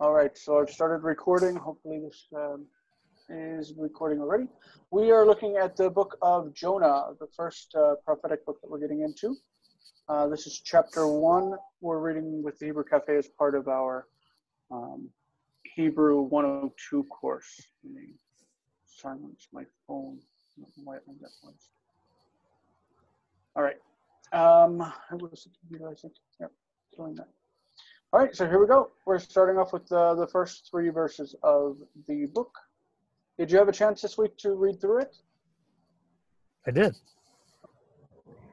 All right, so I've started recording. Hopefully, this um, is recording already. We are looking at the book of Jonah, the first uh, prophetic book that we're getting into. Uh, this is chapter one. We're reading with the Hebrew Cafe as part of our um, Hebrew 102 course. Let me silence my phone. I why it made that. All right. Um, I was it. Yep, killing that. All right, so here we go. We're starting off with uh, the first three verses of the book. Did you have a chance this week to read through it? I did.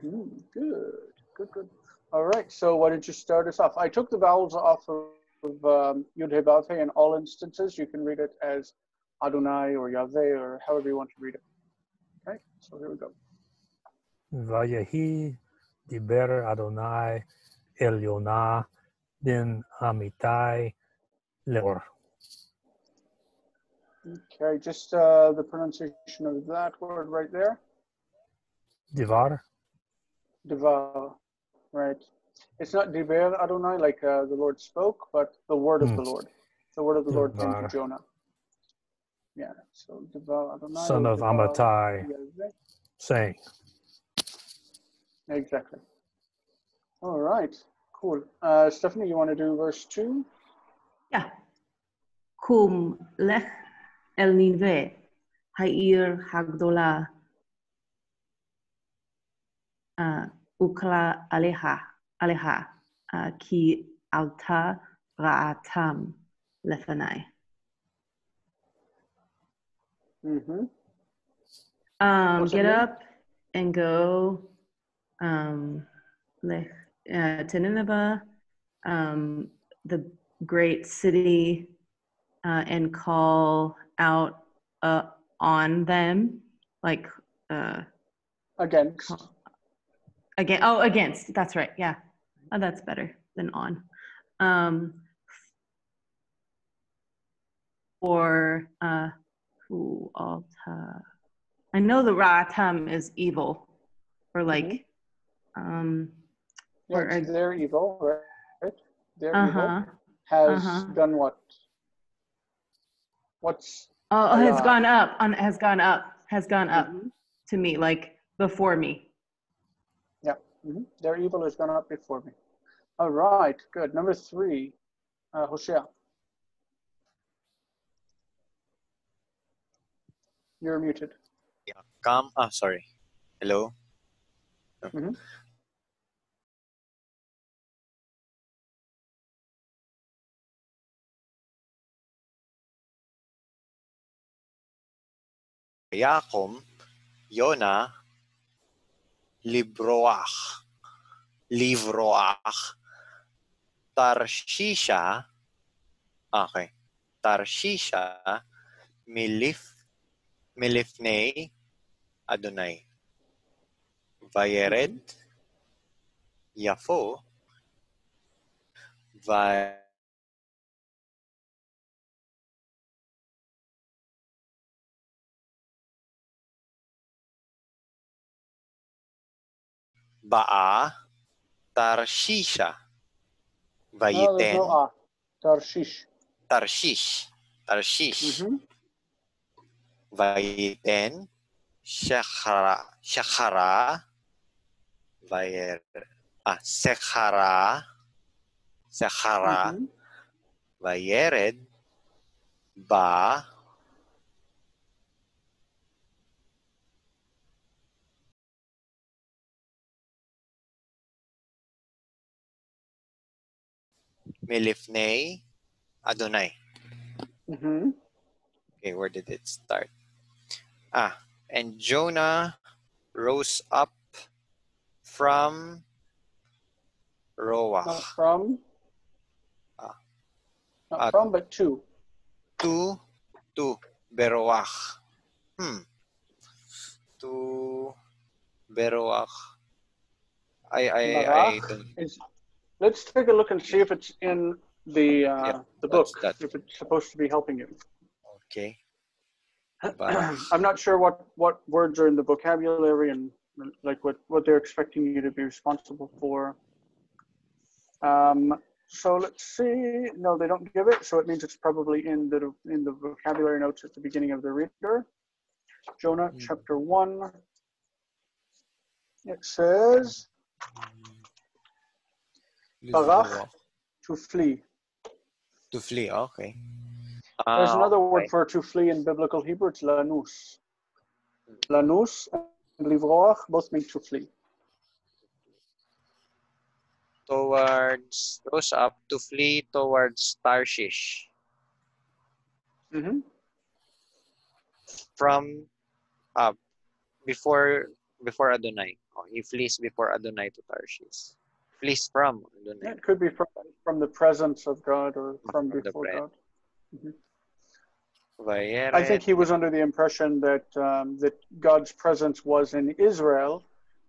Good, good, good. All right, so why don't you start us off? I took the vowels off of um, Yud He Vav He in all instances. You can read it as Adonai or Yahweh or however you want to read it. Okay, so here we go. Vayahi diber Adonai el Yonah Amitai Leor. Okay, just uh, the pronunciation of that word right there. Divar. Divar, right. It's not Diver Adonai, like uh, the Lord spoke, but the word of Hmm. the Lord. The word of the Lord came to Jonah. Yeah, so Diva Adonai. Son of Diva Amittai, Yahweh. saying, Exactly. All right, cool. Uh, Stephanie, you want to do verse 2? Yeah. Kum lech el Ninve, ha'ir hagdola, uh, ukla aleha, aleha, uh, ki alta ra'atam lefanai. Mm-hmm. Um, get up and go um, lech, uh, to Nineveh, um, the great city, uh, and call out uh, on them, like uh, Against. again. Oh, against. That's right. Yeah, oh, that's better than on. Um, or uh, who alta. I know the Ra'atam is evil, or like, um, Yeah, or- it's their evil, right? Their uh evil huh. has uh-huh. done what? What's Oh, oh, has gone up. On has gone up. Has gone up Mhm. to me, like before me. Mhm. Their evil has gone up before me. All right, good. Number three, uh, Hosea. You're muted. Yeah. Come. Ah, sorry. Hello. Mhm. Yakom, Yona, Libroach, Livroach, Tarshisha, okay, Tarshisha, Milif, Milifnei, Adonai, Vayered, Yafo, Va Ba'a, Tarshisha, No, there's Vayiten, no ah. Tarshish. Tarshish, Tarshish, Mhm. Vayiten, Shachara, Shachara, Vayer, ah, Sekhara, Sekhara, Mhm. Vayered, Ba, Milifnei, Adonai. Mhm. Okay, where did it start? Ah, and Jonah rose up from Not from. Ah. Not from, but to. to to Beroach. Hmm. To Beroach. I I I don't. is. Let's take a look and see if it's in the uh, Yeah, the book. that's- If it's supposed to be helping you. Okay. Barach. I'm not sure what what words are in the vocabulary and like what what they're expecting you to be responsible for. Um, So let's see. No, they don't give it, so it means it's probably in the in the vocabulary notes at the beginning of the reader. Jonah Hmm. chapter one. It says Barach. to flee. To flee, okay. There's Ah, another word okay. for to flee in biblical Hebrew. It's lanus. Lanus and livroach both mean to flee. Towards, goes up to flee towards Tarshish. hmm From, uh, before, before Adonai. Oh, he flees before Adonai to Tarshish. Flees from Adonai. It could be from, from the presence of God or from From before presence. God. Vayeret. I think he was under the impression that um, that God's presence was in Israel,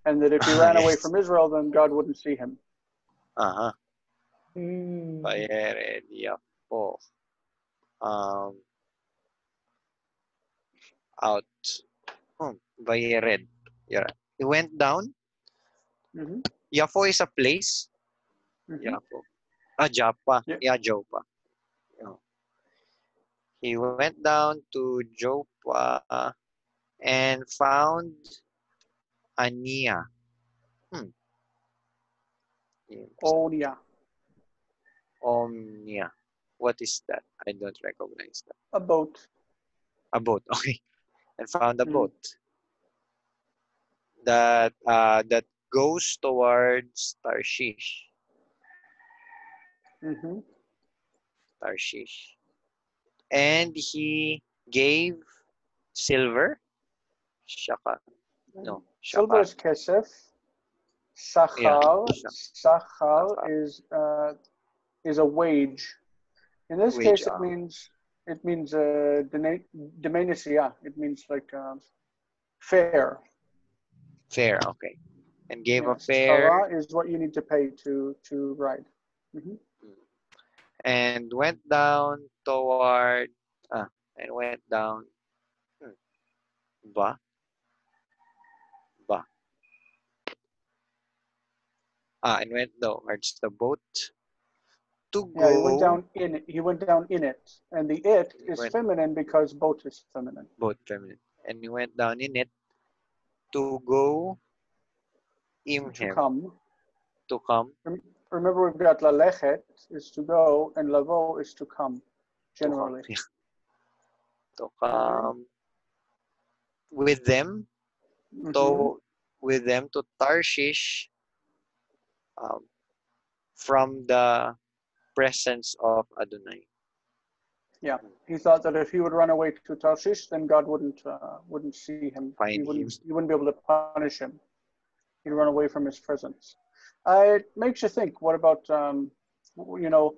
and that if he ran away from Israel, then God wouldn't see him. Uh-huh. Mm. Um, out. Hmm. Vayered. Yeah. He went down. Mhm, Yafo is a place. mhm. Yapo. Ah, Joppa. Yeah. Yeah, Joppa. Yeah. He went down to Joppa and found Ania. Hmm. Oh yeah, Omnia. What is that? I don't recognize that. a boat. A boat. Okay. And found a Mm. boat that uh, that goes towards Tarshish. hmm Tarshish. And he gave silver. Shaka. No. Silver is kesef. Sachar. Yeah. Sachar. is uh, is a wage. In this Wage, case, it ah. means it means uh, demenesia. It means like um, fair. Fair. Okay. And gave a fair Sarah is what you need to pay to to ride. hmm and went down toward ah, and went down hmm, ba ba ah and went down towards the boat to Yeah, he went down in it. He went down in it, and the it He is went- feminine because boat is feminine. boat feminine and he went down in it to go im To him come. to come Remember, we've got la lechet is to go, and lavo is to come. to come, Generally, to come with them Mhm. to with them to Tarshish um, from the presence of Adonai. Yeah, he thought that if he would run away to Tarshish, then God wouldn't uh, wouldn't see him. Find he wouldn't. him. He wouldn't be able to punish him. He'd run away from his presence. Uh, it makes you think. What about um, you know,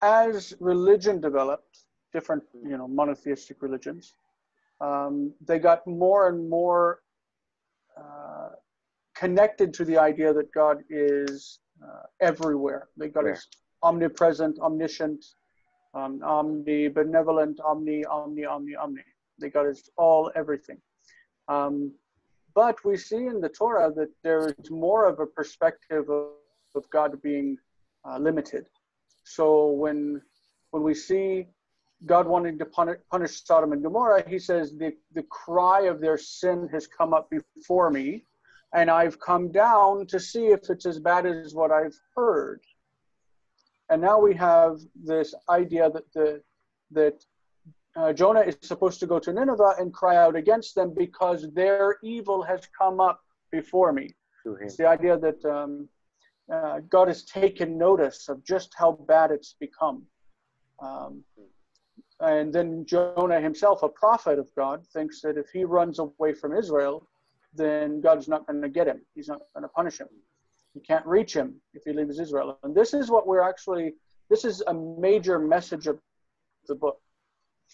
as religion developed, different you know monotheistic religions, um, they got more and more uh, connected to the idea that God is uh, everywhere. They got Where? is omnipresent, omniscient, um, omnibenevolent, omni, omni, omni, omni. They got is all everything. Um, but we see in the Torah that there is more of a perspective of, of God being uh, limited. So when when we see God wanting to punish, punish Sodom and Gomorrah, he says, the, the cry of their sin has come up before me, and I've come down to see if it's as bad as what I've heard. And now we have this idea that the that uh, Jonah is supposed to go to Nineveh and cry out against them because their evil has come up before me. It's the idea that um, uh, God has taken notice of just how bad it's become. Um, and then Jonah himself, a prophet of God, thinks that if he runs away from Israel, then God's not going to get him. He's not going to punish him. He can't reach him if he leaves Israel. And this is what we're actually, this is a major message of the book.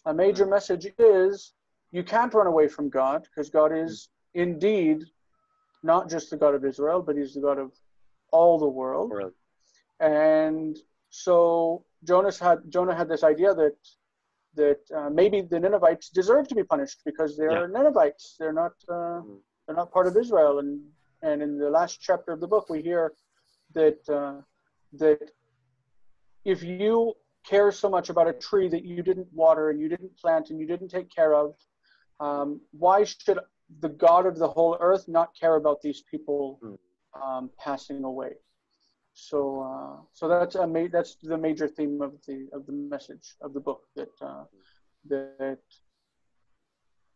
A major message is you can't run away from God because God is indeed not just the God of Israel, but he's the God of all the world. World. And so Jonas had Jonah had this idea that that uh, maybe the Ninevites deserve to be punished because they're Ninevites. They're not uh, Mm. they're not part of Israel. And and in the last chapter of the book, we hear that uh, that if you care so much about a tree that you didn't water and you didn't plant and you didn't take care of, um, why should the God of the whole earth not care about these people Mm. um, passing away? So, uh, so that's a ma- that's the major theme of the of the message of the book that uh, that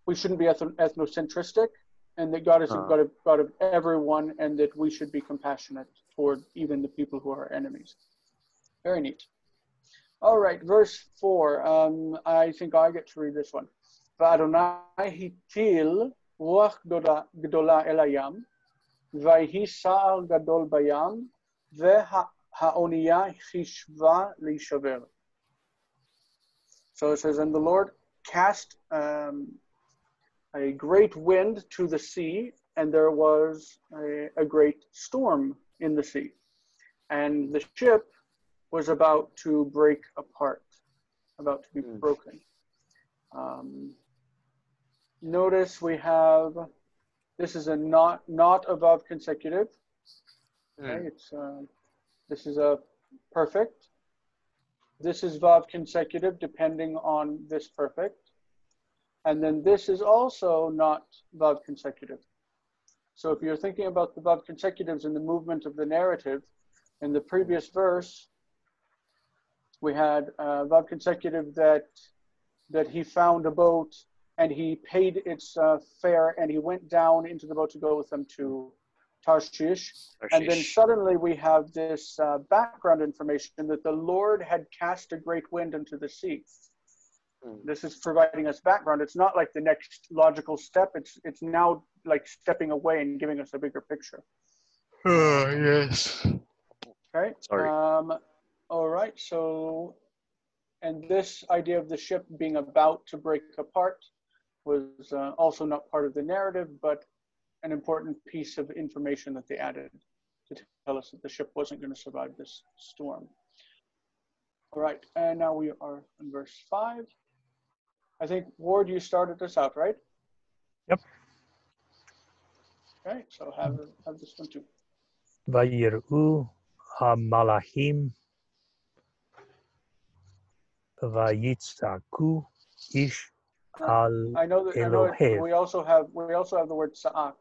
we shouldn't be ethno- ethnocentristic, and that God is a Uh. God of God of everyone, and that we should be compassionate toward even the people who are enemies. Very neat. All right, verse four. Um, I think I get to read this one. ואדוני הטיל רוח גדולה- גדולה אל הים, ויהי סער גדול בים, והאונייה חישבה להישבר. So it says, and the Lord cast um, a great wind to the sea, and there was a, a great storm in the sea. And the ship was about to break apart, about to be Mm. broken. Um, notice we have this is a not not above consecutive. Okay, Mm. it's uh, this is a perfect. This is vav consecutive depending on this perfect. And then this is also not vav consecutive. So if you're thinking about the vav consecutives in the movement of the narrative, in the previous verse, we had uh, vav consecutive that that he found a boat and he paid its uh, fare and he went down into the boat to go with them to Tarshish. And then suddenly we have this uh, background information that the Lord had cast a great wind into the sea. Mm. This is providing us background. It's not like the next logical step. It's it's now like stepping away and giving us a bigger picture. Ah, yes. Okay. Sorry. Um, all right, so, and this idea of the ship being about to break apart was uh, also not part of the narrative, but an important piece of information that they added to tell us that the ship wasn't going to survive this storm. All right, and now we are in verse five. I think, Ward, you started this out, right? Yep. Okay, so have, have this one too. Vayir'u ha malahim. Vayitzaku Ish Al I know that, I know it, we also have we also have the word Sa'ak,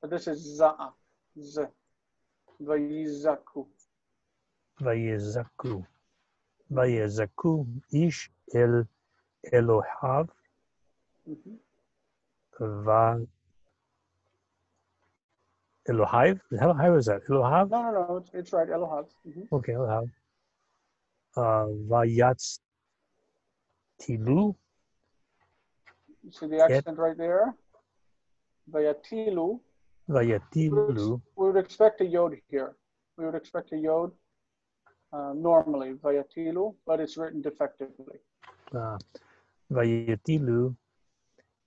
but this is Za'ak. Z. Vayizaku. Vayizaku. Vayizaku Ish El Elohav. Mm-hmm. Va elohav. Va Elohive? That? Elohav? No, no, no. It's, it's right. Elohav. Mm-hmm. Okay, Elohav. Uh, Vayatz Tilu. See the accent right there? Vayatilu. Vayatilu. We would expect a yod here. We would expect a yod uh, normally, Vayatilu, but it's written defectively. Uh, vayatilu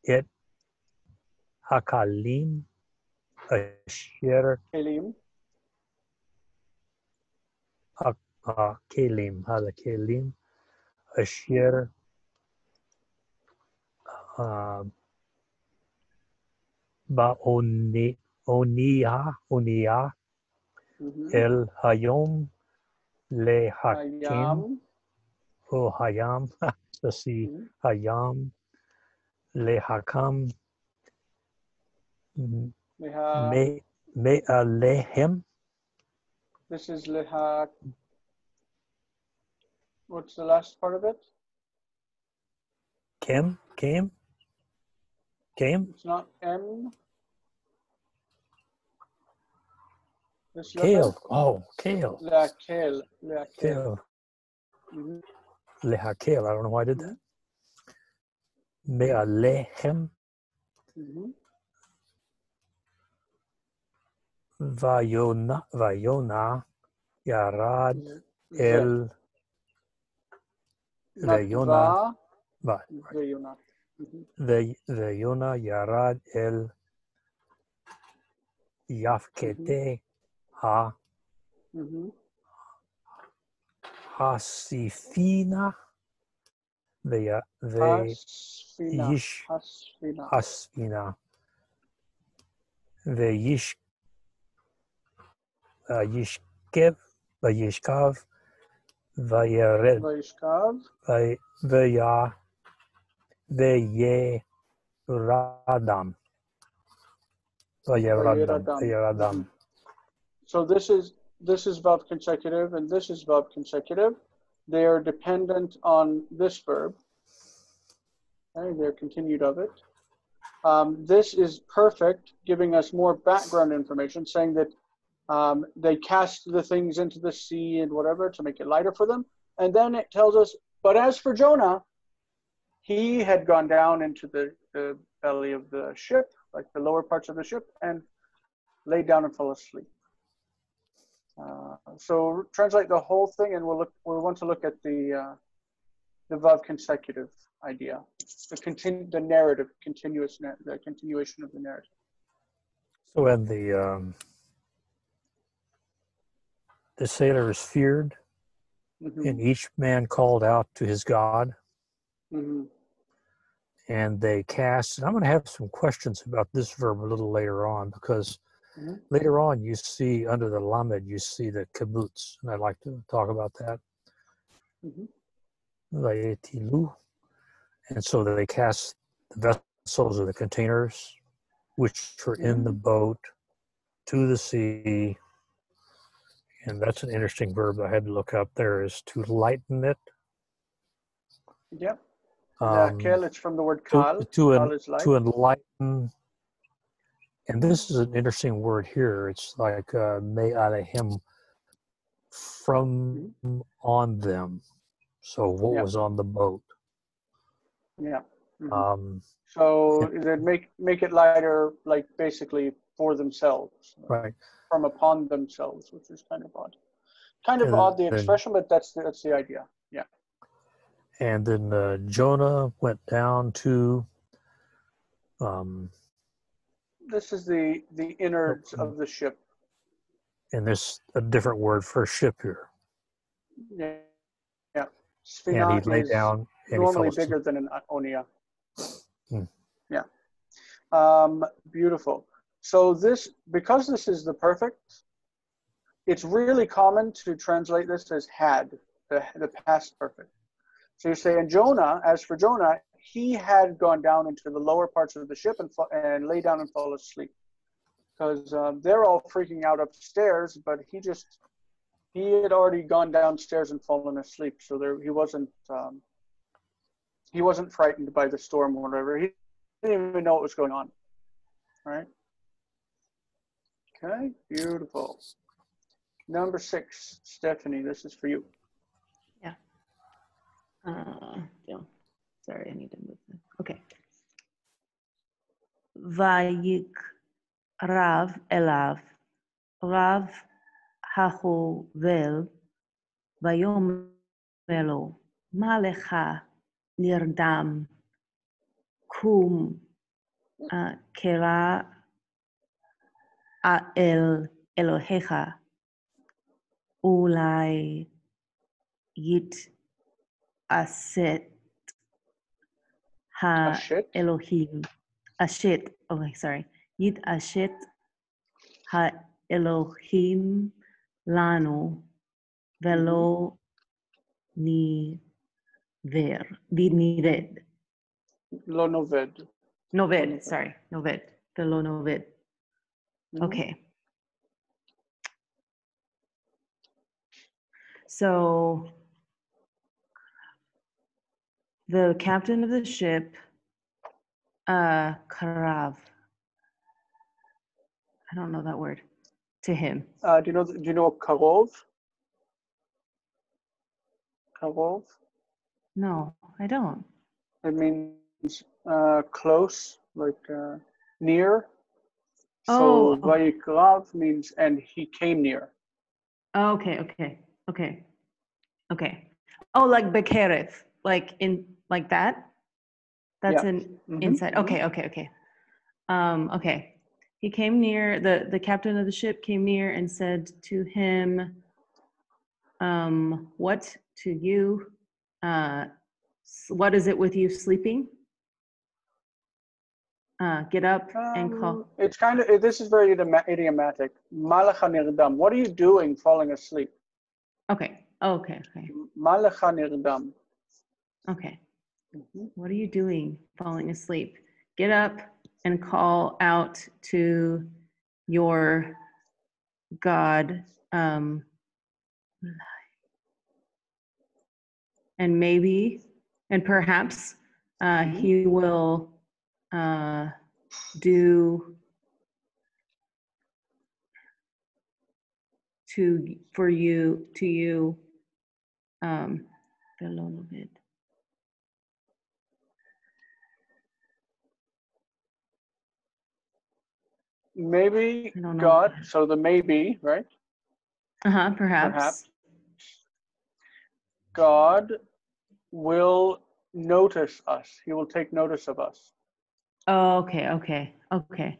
et hakalim asher kelim. Uh, kelim, A asher um, uh, Baonia, Onia, mm-hmm. El Hayom, Le Hakim, O Hayam, let's see, mm-hmm. Hayam, Le Hakam, Me Alehem. This is le hak. What's the last part of it? Kim, Kim. Okay. It's not M. It's kale. Oh, kale. Le kale. Le kale. Le kale. Lehakel. I don't know why I did that. Me'alechem. Mm-hmm. Vayona, Vayona Yarad El Rayona. Vayona. ויונה ירד אל יפקדי הספינה, הספינה, וישכב, וישכב, וירד, וישכב, וישכב, Vaya. Vayeradam. Vayeradam. Vayeradam. Vayeradam. So this is this is vav consecutive and this is vav consecutive. They are dependent on this verb. Okay, they're continued of it. Um, this is perfect, giving us more background information, saying that um, they cast the things into the sea and whatever to make it lighter for them. And then it tells us, but as for Jonah, he had gone down into the, the belly of the ship, like the lower parts of the ship, and laid down and fell asleep. Uh, so translate the whole thing, and we'll look. We want to look at the uh, the vav consecutive idea, the continu- the narrative, continuous, na- the continuation of the narrative. So when the um, the sailors feared, Mhm, and each man called out to his God, mhm. And they cast. And I'm going to have some questions about this verb a little later on because Mhm. later on you see under the lamed you see the kibbutz, and I'd like to talk about that. Mhm. Vayetilu. And so they cast the vessels or the containers, which were in the boat, to the sea. And that's an interesting verb I had to look up. There is to lighten it. Yep. Um, Kel, it's from the word to, kal. to, en- is to enlighten. And this is an interesting word here. It's like uh, me alehim from on them. So what Yeah. was on the boat? Yeah. Mhm. Um, so they make make it lighter, like basically for themselves, right. from upon themselves, which is kind of odd. Kind of And odd the expression, but that's the, that's the idea. Yeah. And then uh, Jonah went down to um, This is the the innards of the ship. and there's a different word for ship here. Yeah. Yeah. And he lay down and normally asleep. bigger than an onia. Hmm. Yeah. Um, beautiful. So this, because this is the perfect, it's really common to translate this as had, the, the past perfect. So you say, and Jonah, as for Jonah, he had gone down into the lower parts of the ship and, and lay down and fall asleep. Because um, they're all freaking out upstairs, but he just, he had already gone downstairs and fallen asleep. So there, he wasn't, um, he wasn't frightened by the storm or whatever. He didn't even know what was going on. Right? Okay, beautiful. Number six, Stephanie, this is for you Uh, no. Sorry, I need to move this. Okay. Vayik Rav Elav, Rav Hachovel, Vayomer lo, מה לך נרדם, קום, אה, קרא אל אלוהיך, אולי Aset Ha Elohim. Ashet. Okay, sorry. Yid Ashet Ha Elohim Lano Velo Ni Ver. Vinived. Lo Noved. Noved, sorry. Noved. Velo Noved. Mm-hmm. Okay. So the captain of the ship, uh, Karav. I don't know that word. To him. Uh, do you know? Do you know karov? Karov. No, I don't. It means uh, close, like uh, near. Oh, So vayikrav means and he came near. Oh, okay, okay, okay, okay. Oh, like Bekereth, like in like that? That's an mm-hmm. mm-hmm. Okay, okay, okay. Um, okay. He came near the the captain of the ship came near and said to him, um, "What to you? Uh, what is it with you sleeping?" Uh, get up and um, call. It's kind of this is very idiomatic. Malachanirdam. What are you doing, falling asleep? Okay. Okay. Okay. Malachanirdam. Okay. What are you doing falling asleep? Get up and call out to your God. Um, and maybe, and perhaps, uh, Mhm. he will uh, do to for you to you um, Belonovid. Maybe I don't. God, so the maybe, right? Uh-huh, perhaps. Perhaps. God will notice us. He will take notice of us. Oh, okay, okay, okay,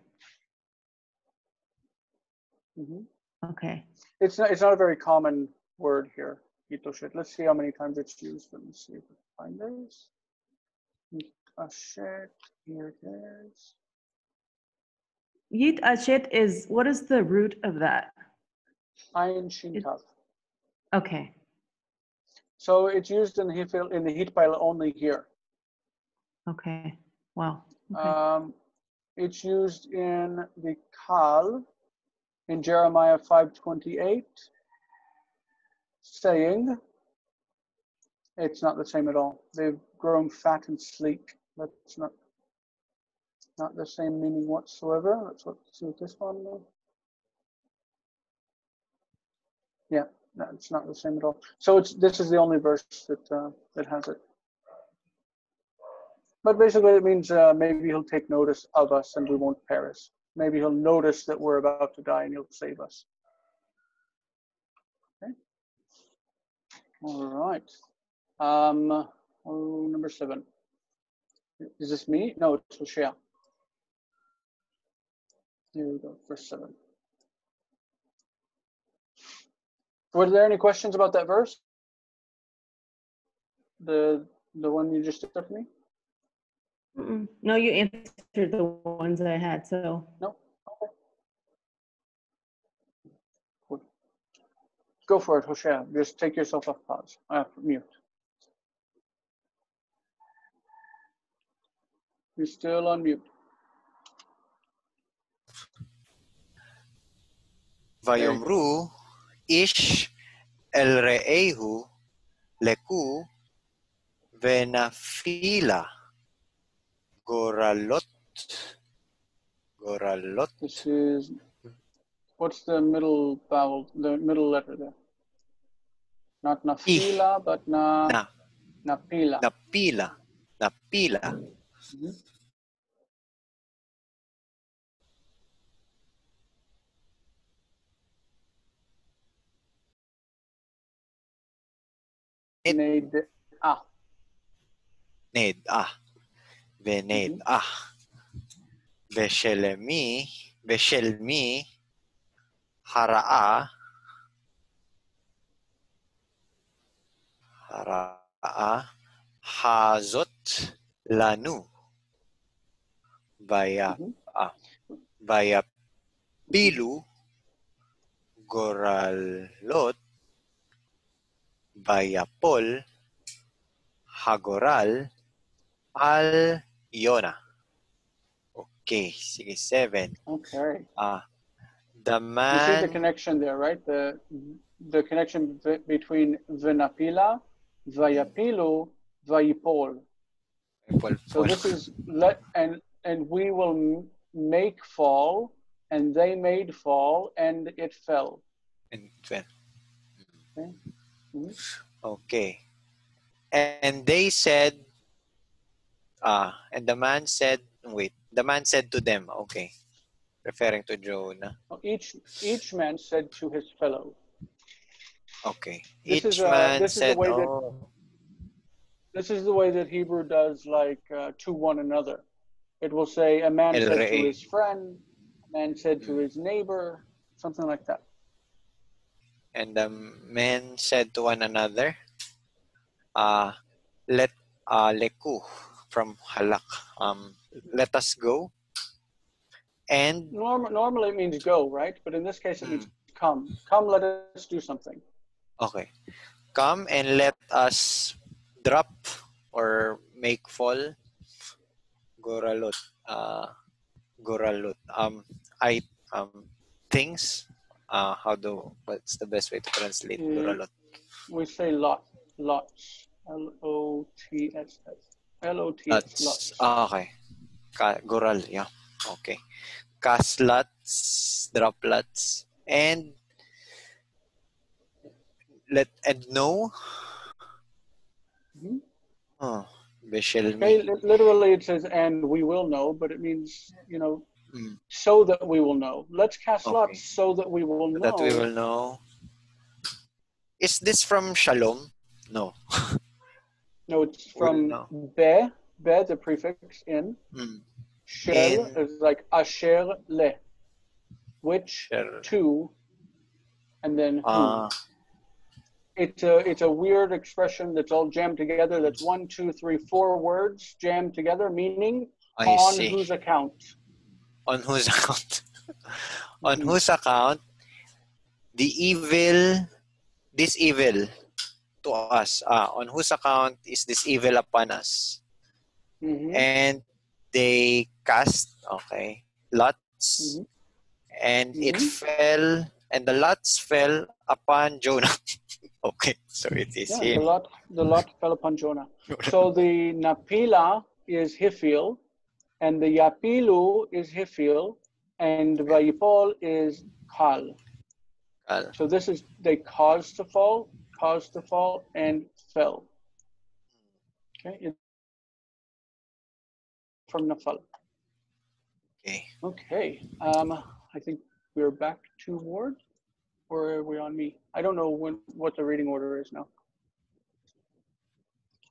Mhm. okay. It's not, it's not a very common word here, Hitoshit. Let's see how many times it's used. Let me see if I can find this. Hitoshet, here it is. Yit Ashit is, what is the root of that? Ayin Shin Tav. Okay, So it's used in the heat, in the Hitpael only here. okay, wow. Okay. Um, it's used in the Kal in Jeremiah 5:28, saying, "It's not the same at all. They've grown fat and sleek. That's not not the same meaning whatsoever. Let's look see what this one. Yeah, no, it's not the same at all. So it's this is the only verse that uh, that has it. But basically, it means uh, maybe he'll take notice of us and we won't perish. Maybe he'll notice that we're about to die and he'll save us. Okay. All right. Um, oh, number seven. Is this me? No, it's Hosea. We go, verse seven. Were there any questions about that verse? The the one you just took to me? Mm-mm. No, you answered the ones I had, so. No? Okay. Go for it, Hosea. Just take yourself off pause. Uh, mute. You're still on mute. Vayomru ish el re'ehu leku venafila goralot goralot. This is what's the middle vowel, the middle letter there? Not nafila, but na, na napila. Napila. Napila. Mm -hmm. Ned- ah, נדעה ונדעה ושל מי ושל מי הרעה הרעה הזאת לנו. אה, ויפילו גורלות via pol, Hagoral al Iona. Okay, sige, seven. Okay. Uh, the man... You see the connection there, right? The the connection between Venapila, Vayapilu, Vayipol. So this is, let, and, and we will make fall, and they made fall, and it fell. And fell. Okay. Okay. And they said, ah, and the man said, wait, the man said to them, okay, referring to Jonah. Each each man said to his fellow. Okay. This Each is, uh, man this is the said, way that- oh, This is the way that Hebrew does, like uh, to one another. It will say a man El said to his friend, a man said to his neighbor, something like that. And the men said to one another, uh, let uh, leku from halak, um, let us go. And Norm- normally it means go, right? But in this case it means come. Come, let us do something. okay, come and let us drop or make fall goralot uh goralot um i um things uh how do what's the best way to translate Mm. goralot We say lot, lots. L O T S S. L O T S. lots Lots. ah, okay Ka- goral yeah okay caslots droplets and let and know Mhm. oh. Okay, literally it says, and we will know, but it means, you know, Mm. so that we will know. Let's cast Okay. lots so that we will know. that we will know. Is this from Shalom? No. No, it's from be, be, the prefix in. Mm. Shel In. is like asher le, which Sure. to, and then who. Ah, it's a it's a weird expression that's all jammed together. That's one, two, three, four words jammed together, meaning I on see. whose account. On whose account? on Mhm. whose account? The evil, this evil to us. Ah, on whose account is this evil upon us? Mhm. And they cast, okay, lots, Mhm. and it Mhm. fell, and the lots fell upon Jonah. okay, so it is Yeah, the lot the lot fell upon Jonah. So the Napila is Hifil, and the Yapilu is Hifil, and Vayipol is Kal. Ah, So this is they caused to fall, caused to fall, and fell. Okay, from Nafal. Okay. Okay, um, I think we're back to Ward, or are we on me? I don't know when what the reading order is now.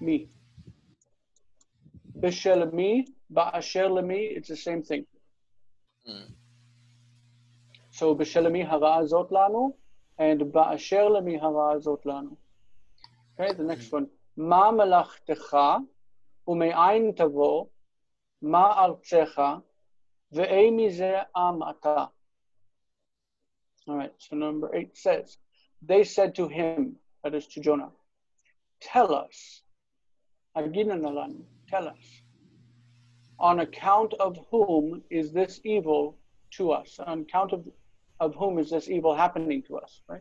mi. Bishel mi, ba asher le mi. It's the same thing. Mm. So bishel mi hara zot lanu, and ba asher le hara zot lanu. Okay, the next one. Ma melachtecha, ume'ain tavo, ma artzecha, ve'ei mize am ata. All right, so number eight says, they said to him, that is to Jonah, tell us, aginan alanu, tell us, on account of whom is this evil to us? On account of, of whom is this evil happening to us, right?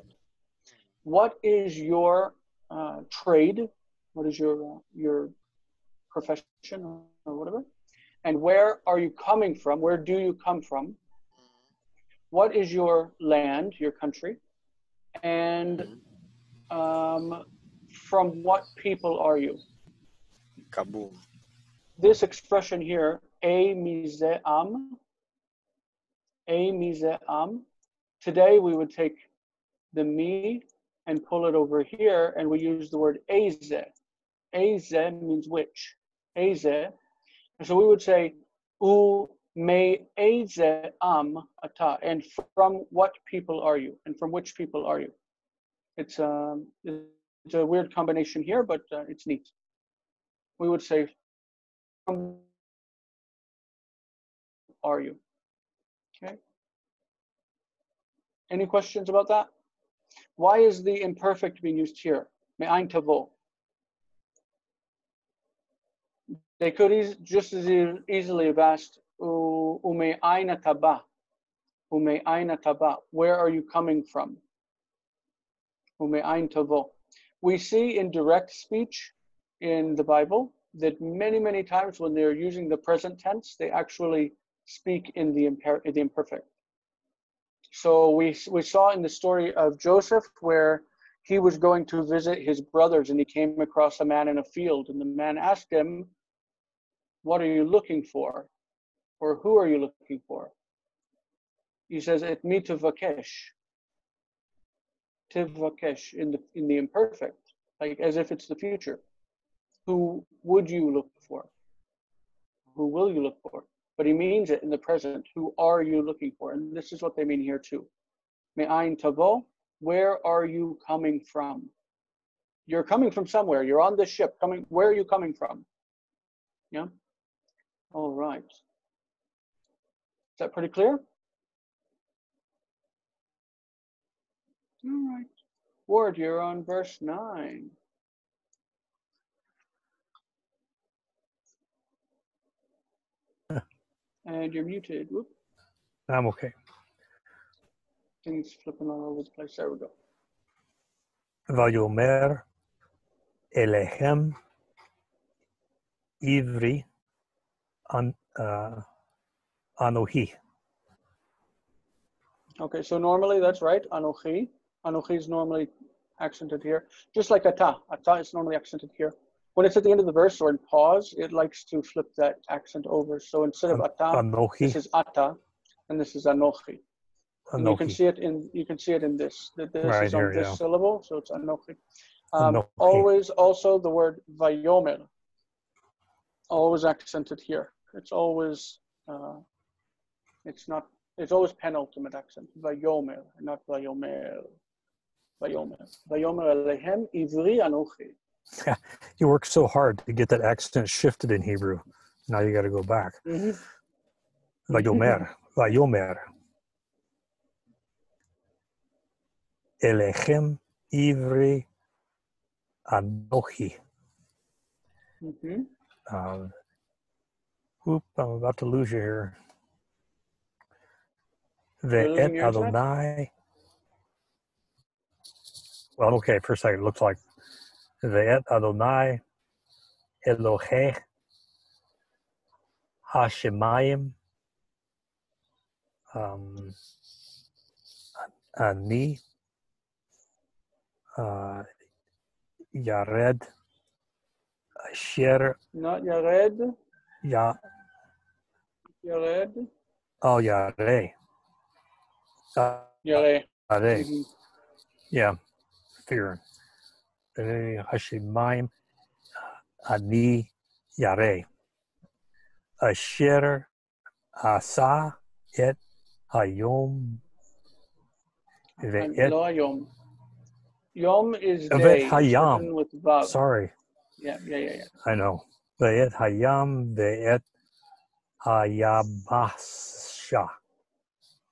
What is your uh, trade? What is your, uh, your profession or, or whatever? And where are you coming from? Where do you come from? What is your land, your country? And um, from what people are you? Kaboom. This expression here, a mizeam, a mizeam. Today we would take the me and pull it over here, and we use the word eze. Eze means which. Eze. And so we would say, u me eze am ata. And from what people are you? And from which people are you? It's um, it's a weird combination here, but uh, it's neat. We would say, are you? Okay. Any questions about that? Why is the imperfect being used here? Me'ain tavo. They could eas- just as e- easily have asked, "U- ume'aina taba. Ume'aina taba. Where are you coming from? Ume'ain tavo. We see in direct speech in the Bible that many, many times when they're using the present tense, they actually speak in the, imper- the imperfect. So we, we saw in the story of Joseph where he was going to visit his brothers and he came across a man in a field and the man asked him, what are you looking for? Or who are you looking for? He says, et me to vakesh. tivakesh in the in the imperfect, like as if it's the future. Who would you look for? Who will you look for? But he means it in the present. Who are you looking for? And this is what they mean here too. Me'ain tavo, where are you coming from? You're coming from somewhere. You're on this ship. Coming. Where are you coming from? Yeah. All right. Is that pretty clear? All right. Ward, you're on verse 9. And you're muted. Whoop. I'm okay. Things flipping all over the place. There we go. Ivri an, uh, Anohi. Okay, so normally that's right. Anochi. Anochi is normally accented here, just like ata. Ata is normally accented here. When it's at the end of the verse or in pause, it likes to flip that accent over. So instead of ata, this is ata, and this is anochi. And you can see it in you can see it in this. That This Right is on here, this yeah. syllable, so it's anochi. Um, Anochi. always also the word vayomer. Always accented here. It's always uh, it's not it's always penultimate accent. Vayomer, not vayomer. Vayomer. Vayomer alehem ivri anochi. You worked so hard to get that accent shifted in Hebrew. Now you got to go back. Vayomer. Vayomer. Elechem Ivri Anohi. Mhm. Uh, whoop, I'm about to lose you here. Ve'et your internet? Adonai. Well, okay, for a second, it looks like Ve'et Adonai Elohei Hashemayim um, Ani uh, Yared Asher Not yared. Ya Yared. Oh Yare. Uh, Yare. Yare. Yeah, fear. Hashemayim Ani Yare. Asher Asa Et Hayom Ve'et. yom. Yom is day. Hayam. with vav. Sorry, Yeah, yeah, yeah, yeah. I know. Ve'et Hayam Ve'et Hayabasha.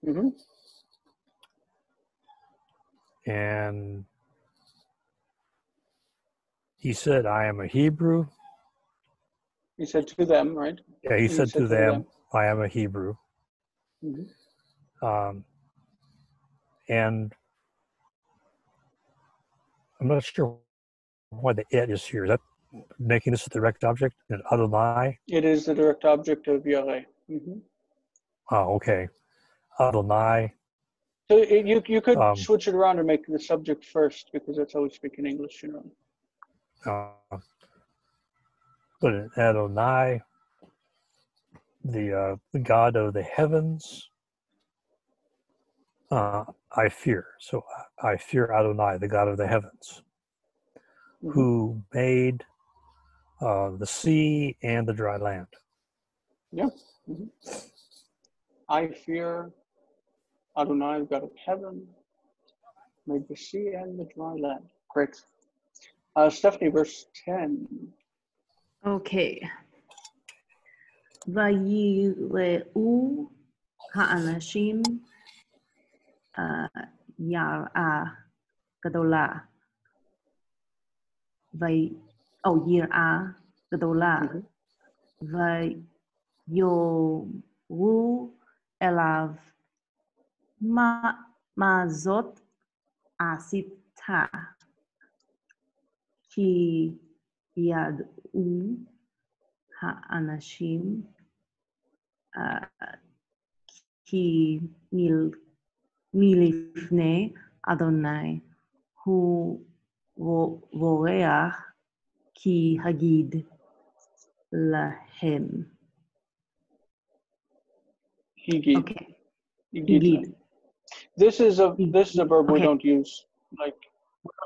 hmm And he said, I am a Hebrew. He said to them, right? Yeah, he He said said to them, them. I am a Hebrew. hmm Um, and I'm not sure why the it is here. Is that making this a direct object? And Adonai? It is the direct object of Yare. hmm Oh, okay. Adonai. So you you could Um, switch it around and make the subject first because that's how we speak in English, you know. Uh, but Adonai, the, uh, the God of the heavens, uh, I fear. So I fear Adonai, the God of the heavens, Mhm. who made uh, the sea and the dry land. Yeah. I fear Adonai, the God of heaven, made the sea and the dry land. Great. Uh, Stephanie, verse 10. Okay. ויראו האנשים אה, יראה גדולה. וי- או יראה גדולה. ויאמרו אליו, מה, מה זאת עשית? כי ידעו האנשים אה, כי מל- מלפני אדוני הוא ו- בורח כי הגיד להם. Higid. Okay. Higid. Higid. This is a this is a verb we Okay. don't use Like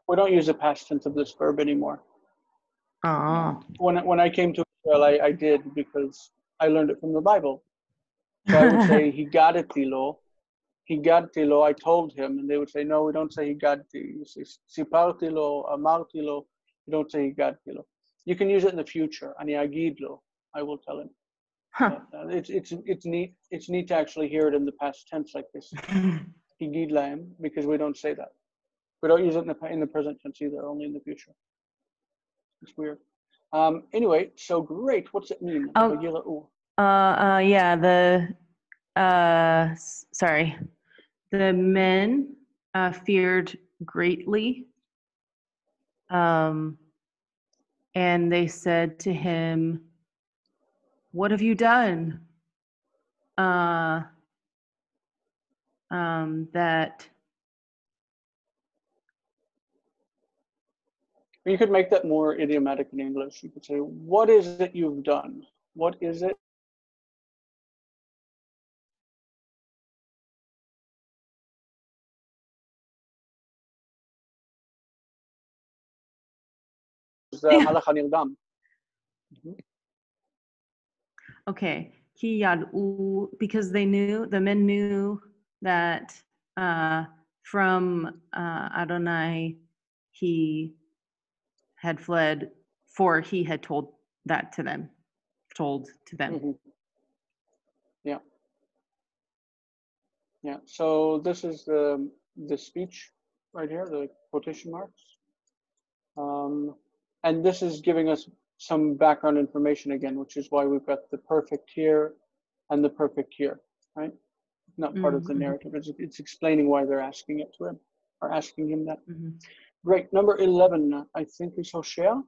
we don't use the past tense of this verb anymore. Oh. When when I came to Israel, I, I did because I learned it from the Bible. So I would say he got it lo, he got lo. I told him, and they would say no, we don't say he got You say siparti lo, amarti lo. You don't say he got. You can use it in the future. Ani agid lo. I will tell him. Huh. Uh, it's it's it's neat. It's neat to actually hear it in the past tense like this. Higid laim because we don't say that. We don't use it in the in the present tense either. Only in the future. It's weird. Um, anyway, so great. What's it mean? Oh. Uh, uh, yeah, the, uh, sorry. The men, uh, feared greatly. Um, and they said to him, what have you done? Uh, um, that, you could make that more idiomatic in English. You could say, What is it you've done? What is it mm-hmm. okay. Because they knew, the men knew that uh, from uh, Adonai, he had fled, for he had told that to them, told to them. Mhm. Yeah. Yeah. So this is the the speech right here, the quotation marks. Um, and this is giving us some background information again, which is why we've got the perfect here and the perfect here, right? Not part of the Mhm. narrative. It's, it's explaining why they're asking it to him or asking him that. Mhm. Great. Number 11, I think is Hoshea.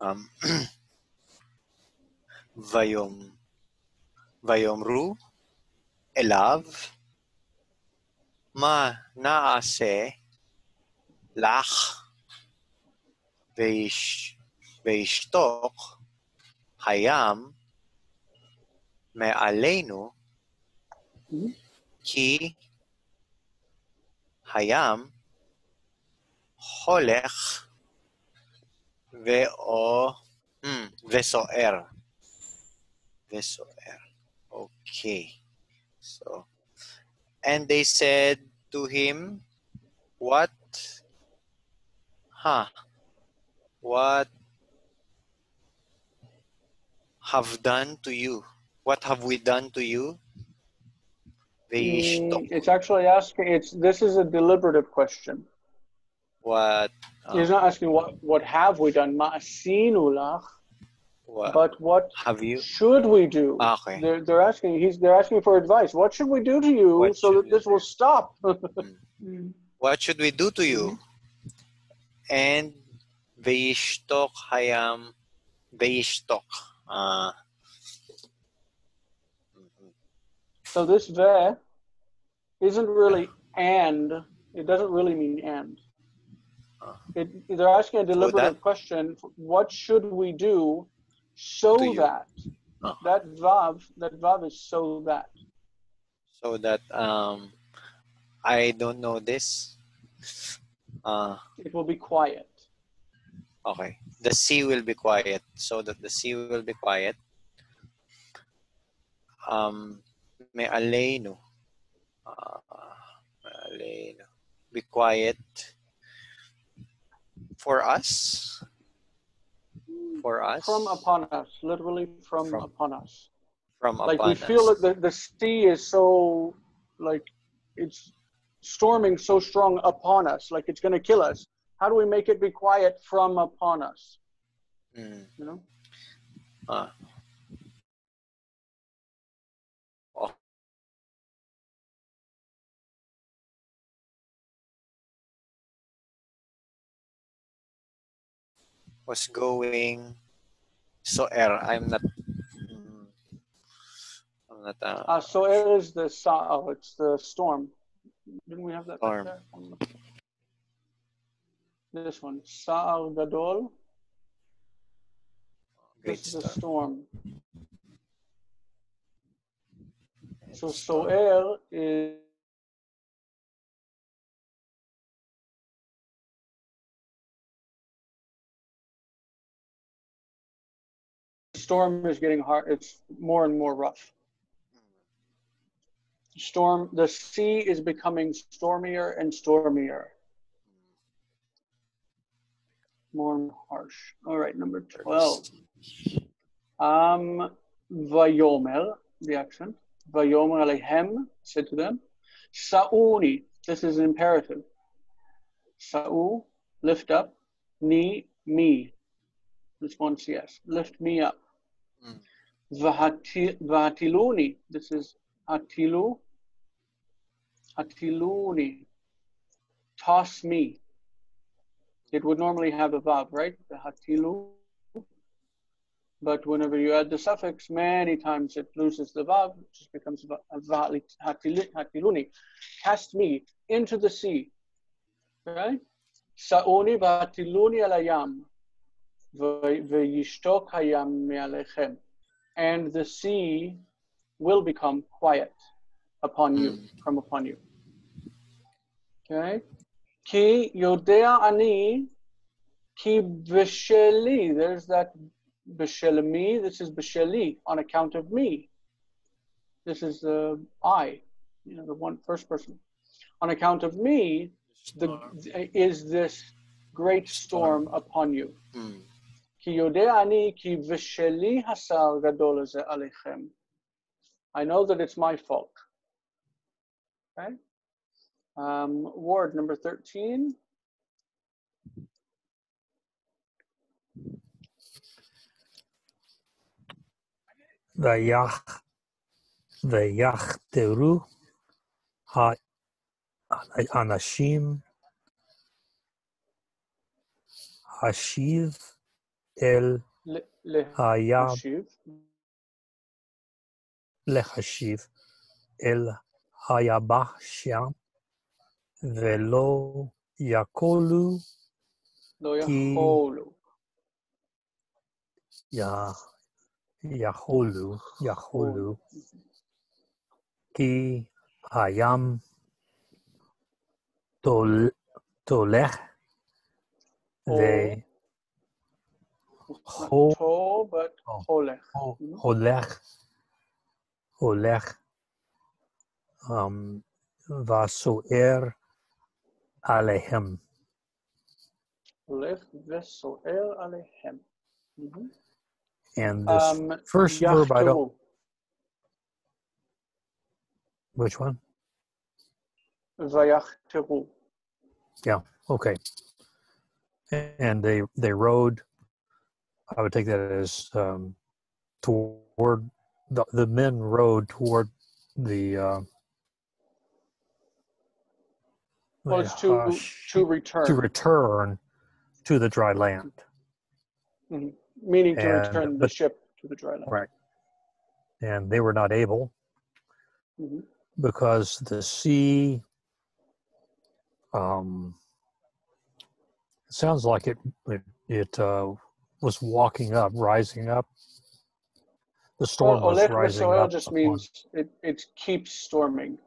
Um, Vayom Vayomru Elav Ma Naase Lach Veish Veishtok Hayam Me'aleinu Mhm. Ki Holech Veo mm, Vesoer. Vesoer. Okay. So and they said to him, What huh? What have done to you? What have we done to you? Veishtok. It's actually asking, it's this is a deliberative question. What He's not asking what what have we done, ma'asinu lach, what but what have you should we do? Ah, okay. They're, they're asking. He's they're asking for advice. What should we do to you What so that this do? will stop? Mm. what should we do to you? And Veishtok Hayam Veishtok. Uh, so this ve isn't really and. It doesn't really mean and. Ah. It, they're asking a deliberative question. What should we do so you. that Ah. that vav that vav is so that. so that um, I don't know this. Uh, It will be quiet. okay. The sea will be quiet, so that the sea will be quiet. Um, me aleinu. Uh, me aleinu. Be quiet for us. For us. From upon us, literally from, upon us. From upon us. From like upon we feel that the, the sea is so like it's storming so strong upon us like it's going to kill us how do we make it be quiet from upon us Mm. you know Ah. Was going so air. I'm not. mm, I'm not. Uh, uh, so it is the sa- oh, it's the storm didn't we have that Storm. this one sa'ar gadol great this is a storm so so'er is storm is getting hard. It's more and more rough. Storm. The sea is becoming stormier and stormier. More harsh. All right, number twelve. Um, Vayomer, the accent. Vayomer Alehem said to them, Sa'uni. This is imperative. Sa'u, lift up. Ni, me. One CS. Lift me up. Vahati- Vahatiluni. This is Hatilu. Hatiluni. Toss me. It would normally have a vav, right? The. But whenever you add the suffix, many times it loses the vav, it just becomes hatiluni. Cast me into the sea. Right? Sa'uni v'hatiluni alayam. V'yishtok hayam me'alechem. And the sea will become quiet upon you, from upon you. Okay? Ki yodea ani ki bisheli. There's that bishelmi. This is bisheli on account of me. This is the I, you know, the one first person. On account of me, the, is this great storm upon you. Mm. כי יודע אני כי בשלי השר גדול הזה עליכם. I know that it's my fault. Okay? Um, ward number 13. ויח, ויחתרו האנשים השיב אל הים להשיב. להשיב אל היבשה ולא יכולו לא יכולו. יכולו, יכולו, כי הים תול- תולך או- Ho, ho, but oh. holech. Ho, oh, mm-hmm. holech. Holech. Um, vasoer alehem. Holech vasoer alehem. Mm-hmm. And this um, first yachtu. verb I don't. Which one? Vayachteru. Yeah. Okay. And they they rode I would take that as um, toward the the men rode toward the. Uh, Well, the it's to, Hash- to return. to return to the dry land. Mhm. Meaning to And- return the but- ship to the dry land. Right. And they were not able Mhm. because the sea um it sounds like it it, it uh, was walking up rising up the storm Well, was rising up just means it, it keeps storming.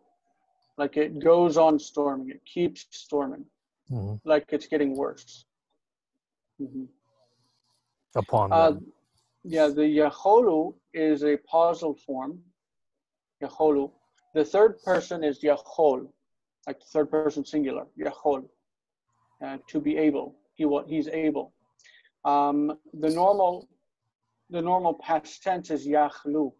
Like it goes on storming. It keeps storming. Mhm, Like it's getting worse. Mhm. upon Uh, yeah, the Yaholu is a pausal form. Yaholu. The third person is Yahol, like the third person singular. Yahol. Uh, to be able. He he's able. Um, the normal the normal past tense is yachlu,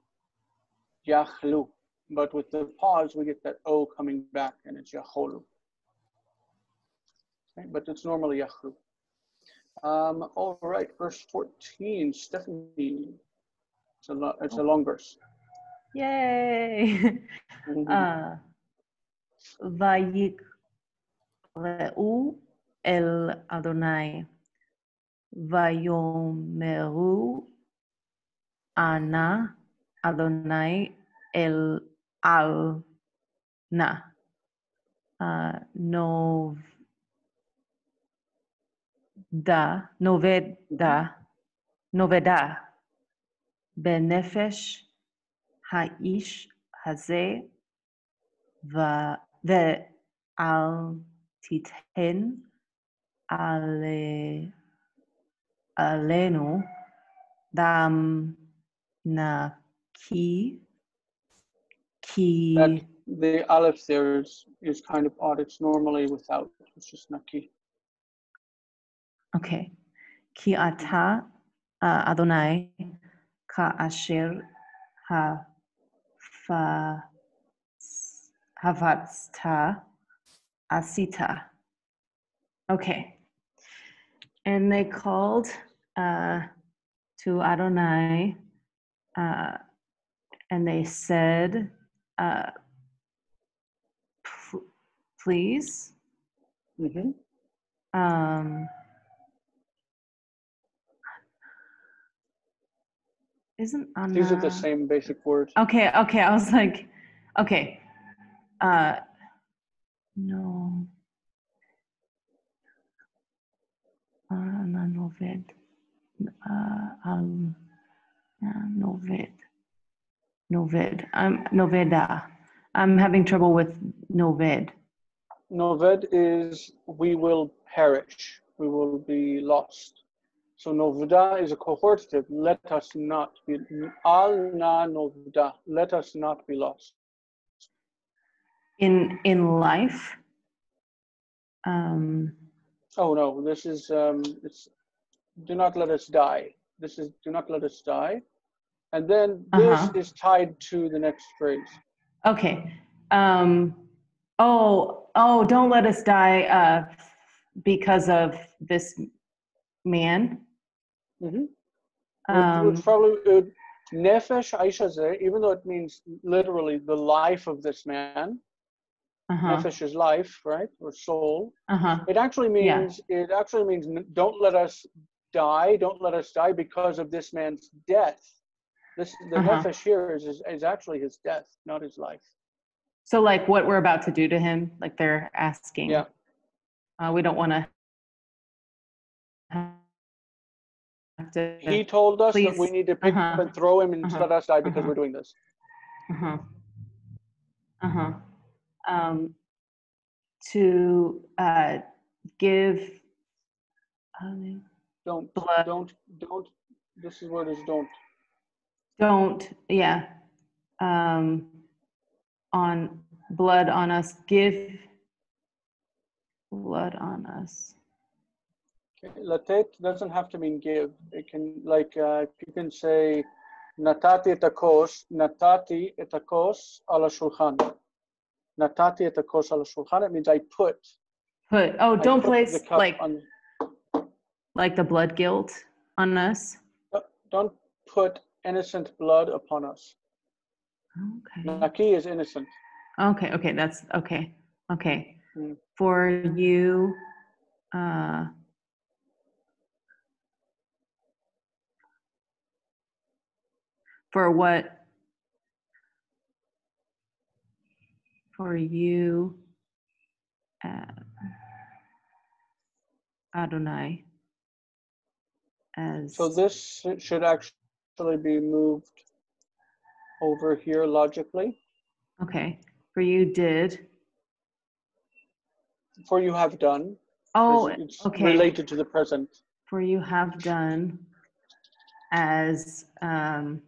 yachlu. But with the pause, we get that O coming back and it's yacholu. Okay, but it's normally yachlu. Um, all right, verse 14, Stephanie. It's a, lo- it's a long verse. Yay! Vayik mm-hmm. Uh, el Adonai. ויאמרו אנא אדוני אל על נא. נובדה, נובדה, בנפש האיש הזה, ו- ואל תיתן על, alenu dam na ki ki. That, the aleph there is is kind of odd. It's normally without. It's just not ki. Okay. Ki ata uh, Adonai ka asher ha fa havatsta asita. Okay and they called uh, to Adonai uh, and they said uh, "P- please. Hmm um isn't These are the same basic words. okay okay i was like okay uh no Anna Noved uh um uh, Noved Noved I'm Noveda I'm having trouble with Noved Noved is we will perish. We will be lost. So novda is a cohortative. Let us not be al na novda. Let us not be lost. in in life um Oh no, this is um, it's do not let us die. This is do not let us die, and then this Uh-huh. is tied to the next phrase. Okay. Um, oh, oh, don't let us die uh, because of this man. Mm-hmm. Um, would probably would, nefesh aisha even though it means literally the life of this man. Uh-huh, Nefesh is life, right, or soul. uh-huh. It actually Yeah. means it actually means don't let us die. Don't let us die because of this man's death. This the Uh-huh. nefesh here is, is is actually his death, not his life. So, like, what we're about to do to him, like they're asking. Yeah. Uh, we don't want to. Have to. He told us that we need to pick him Uh-huh. and throw him and Uh-huh. let us die because Uh-huh. we're doing this. Uh-huh. Uh-huh. Um, to uh, give. um, Don't Blood. don't don't. This is where it is don't. don't yeah um on blood on us give blood on us Okay, Latet doesn't have to mean give. It can like uh, you can say natati et akos, natati et akos ala shulchan. Natati et akos ala shulchan. It means I put. put oh don't put place like on. like the blood guilt on us Don't put innocent blood upon us. okay Naki is innocent. okay okay that's okay okay Mm. for you uh for what for you uh, Adonai as So this should actually be moved over here logically. okay for you did For you have done. oh it's okay related to the present. for you have done as um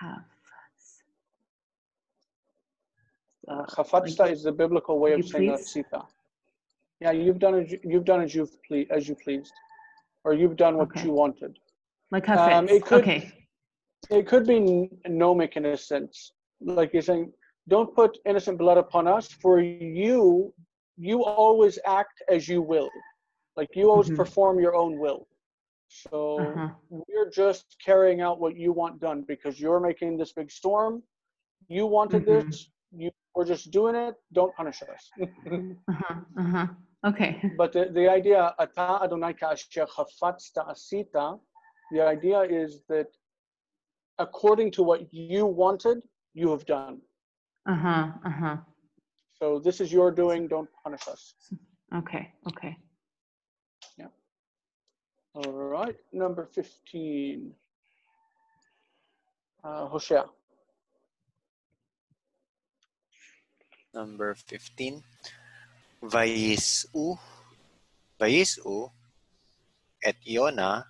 have Uh, is the biblical way of saying? Atzita. Yeah, you've done as you, you've done as you've ple- as you pleased, or you've done what Okay. you wanted. like Um, it could- okay It could be gnomic in a sense, like you're saying, don't put innocent blood upon us. For you, you always act as you will, like you always Mhm. perform your own will. So uh-huh we're just carrying out what you want done because you're making this big storm. You wanted Mhm. this. You we're just doing it. Don't punish us. uh-huh uh-huh okay But the, the idea, ata Adonai ka'asher chafatzta asita, the idea is that according to what you wanted, you have done. uh-huh uh-huh So this is your doing, don't punish us. okay okay Yeah. All right, number 15. Uh, Hosea. Number 15. Vayisu. Vayisu. Et Yona.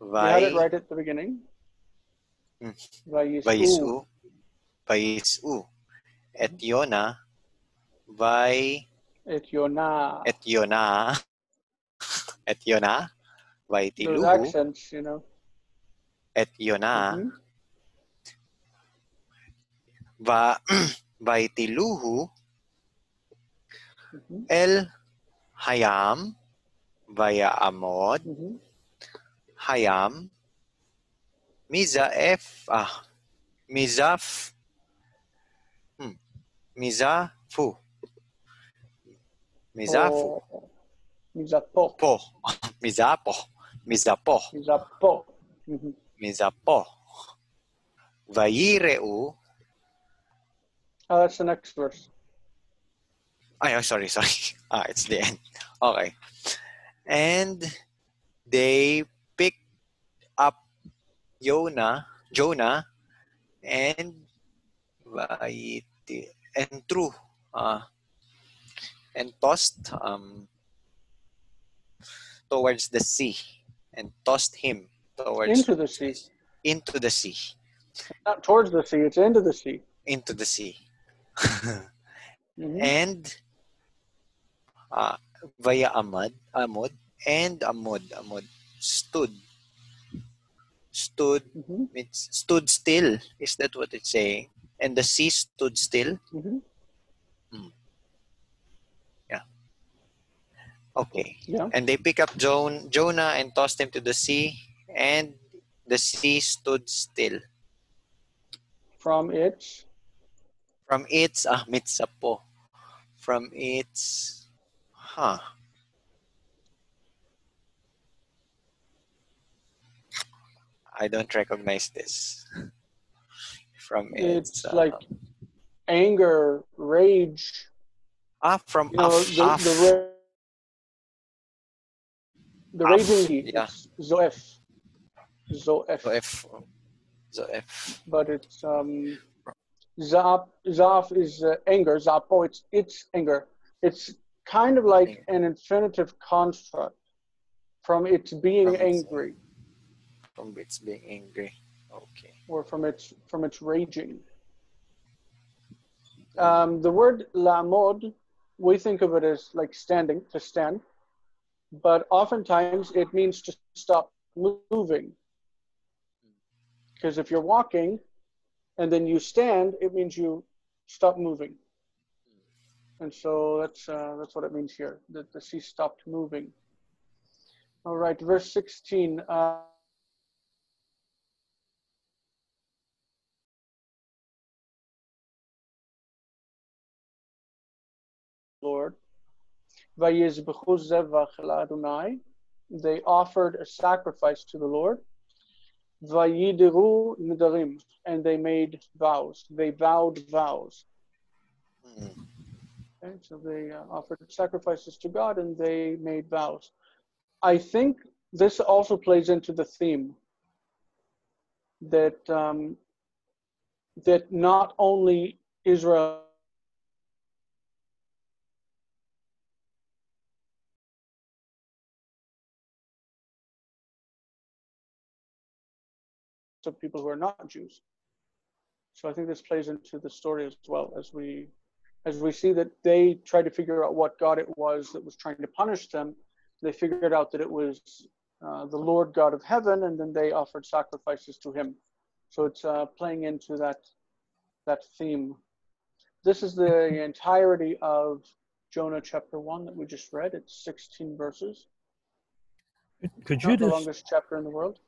You had it Vai. right at the beginning. Mm. Vayis'u. Vayis'u. Et Yona. Vay. Et Yonah. Et Yona. Et Yona. Those accents, you know. Et Yona. Mhm. Va. Vaitiluhu. Mhm. El Hayam. Vaya Amod. Mhm. Hayam. Mizaef. Ah. Mizaf. Hmm. Mizafu. Mizafu. Oh. Mizapo. Po. Mizapo. Mizapo. Mizapo. Mhm. Mizapo. Vayireu. Oh, that's the next verse. Ay, oh, sorry, sorry. Ah, it's the end. Okay. And they picked up Jonah, Jonah, and and threw, uh, and tossed um, towards the sea, and tossed him towards Into the sea. into the sea, Not towards the sea, it's into the sea. into the sea. Mhm. and uh, via Amad, Amod, and Amod, Amod stood, stood, Mhm. it's stood still. Is that what it's saying? And the sea stood still. Mhm. Okay. Yeah. And they pick up Jon- Jonah and tossed him to the sea, and the sea stood still. From its. From its ah mitsapo. From its huh. I don't recognize this. From its, It's uh, like anger, rage. ah from You know, af, the, af. the, the Af, raging heat. yeah. Zoef. Zoef. Zoef. Zoef. But it's um, Zap. Zaf is uh, anger. Zapo. It's it's anger. It's kind of like an infinitive construct from its being From its- angry From its being angry. Okay. or from its from its raging. Um, the word lamod, we think of it as like standing, to stand, but oftentimes it means to stop moving. Because if you're walking and then you stand, it means you stop moving. And so that's uh, that's what it means here, that the sea stopped moving. All right, verse 16. Uh, Lord. They offered a sacrifice to the Lord. Vayidiru nidarim, and they made vows. They vowed vows. Hmm. Okay, so they uh, offered sacrifices to God and they made vows. I think this also plays into the theme that um, that not only Israel of people who are not Jews. So I think this plays into the story as well as we as we see that they tried to figure out what God it was that was trying to punish them. They figured out that it was uh, the Lord God of heaven, and then they offered sacrifices to Him. So it's uh, playing into that that theme. This is the entirety of Jonah chapter one that we just read. It's 16 verses. Could you Not the just longest chapter in the world.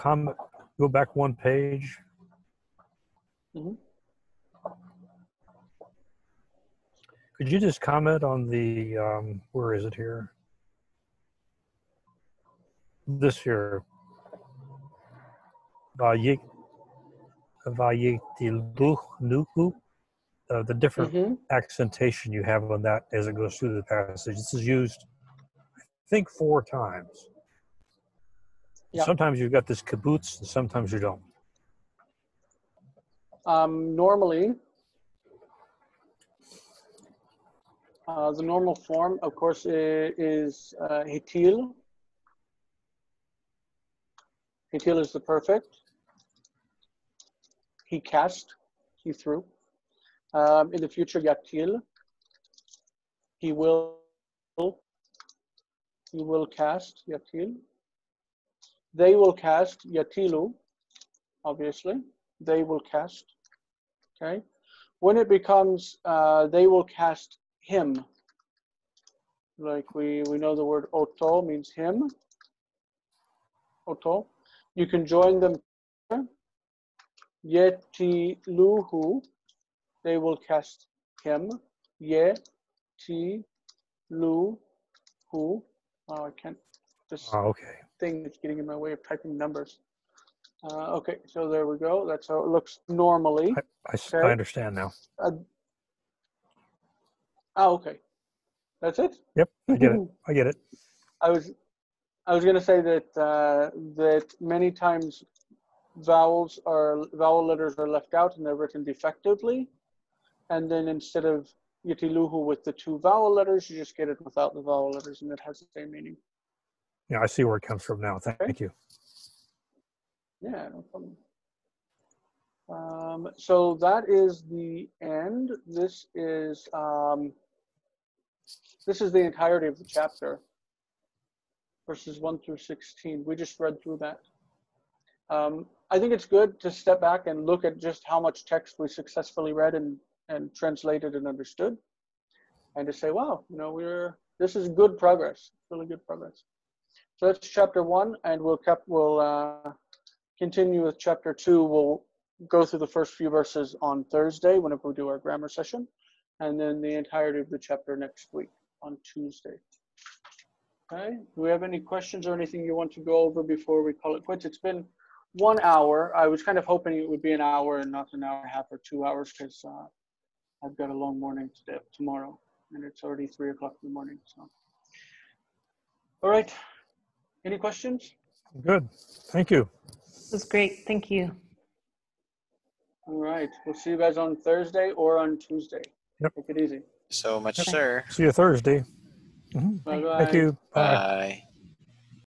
Comment, go back one page? Mhm. Could you just comment on the, um, where is it here? This here. Vayik, uh, the different Mhm. accentation you have on that as it goes through the passage. This is used, I think, four times. Yeah. Sometimes you've got this kibbutz, and sometimes you don't. Um, normally, uh, the normal form, of course, is uh, hitil. Hitil is the perfect. He cast, he threw. Um, in the future, yatil. He will, he will cast, yatil. They will cast, yatilu, obviously. They will cast, okay? When it becomes, uh, they will cast him, like we, we know the word oto means him. Oto. You can join them. Yeti luhu. They will cast him. Ye ti lu hu. Oh, I can't. This Oh, okay. thing is getting in my way of typing numbers. Uh, okay, so there we go. That's how it looks normally. I Okay. understand now. Uh, oh, okay. That's it. Yep, I get it. I get it. I was, I was going to say that uh, that many times vowels are vowel letters are left out and they're written defectively, and then instead of yitiluhu with the two vowel letters, you just get it without the vowel letters, and it has the same meaning. Yeah, I see where it comes from now. Thank Okay. you. Yeah, no problem. Um, so that is the end. This is um, this is the entirety of the chapter, verses one through sixteen. We just read through that. Um, I think it's good to step back and look at just how much text we successfully read and and translated and understood, and to say, wow, you know, we're this is good progress, really good progress. So that's chapter one, and we'll kept we'll. Uh, continue with chapter two. We'll go through the first few verses on Thursday whenever we do our grammar session, and then the entirety of the chapter next week on Tuesday. Okay. Do we have any questions or anything you want to go over before we call it quits? It's been one hour. I was kind of hoping it would be an hour and not an hour and a half or two hours because uh, I've got a long morning today, tomorrow, and it's already three o'clock in the morning. So, all right. Any questions? Good. Thank you. It was great. Thank you. All right. We'll see you guys on Thursday or on Tuesday. Yep. Take it easy. So much, Okay. sir. See you Thursday. Mhm. Bye bye. Thank you. Bye. Bye.